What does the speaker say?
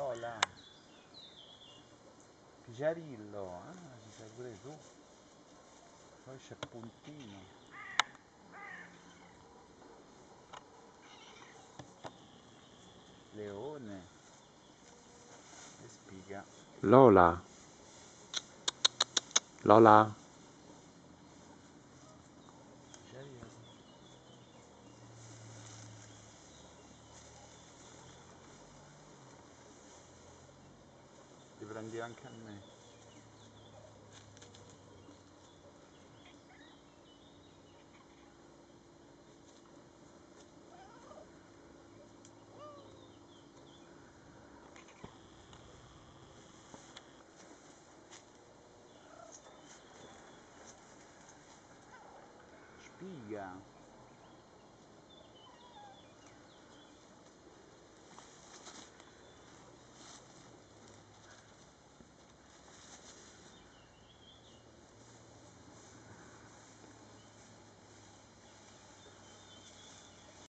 Lola. Pigiarillo, ah, ci sei pure tu. Poi c'è Puntino. Leone. E spiga. Lola. Lola. Prendi anche a me. Spiga.